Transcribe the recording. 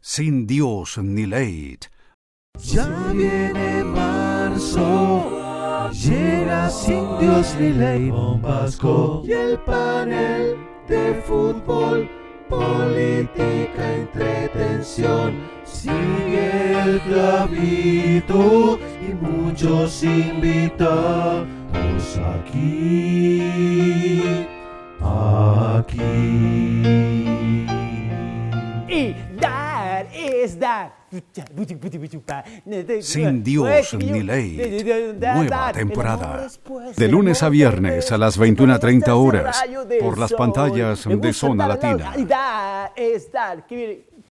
sin Dios ni ley. Ya viene marzo, llega sin Dios ni ley, Pasco y el panel de fútbol, política, entretención, sigue el clavito y muchos invitados aquí, aquí. Y that is that. Sin Dios ni ley. Nueva temporada. De lunes a viernes a las 21.30 horas. Por las pantallas de Zona Latina.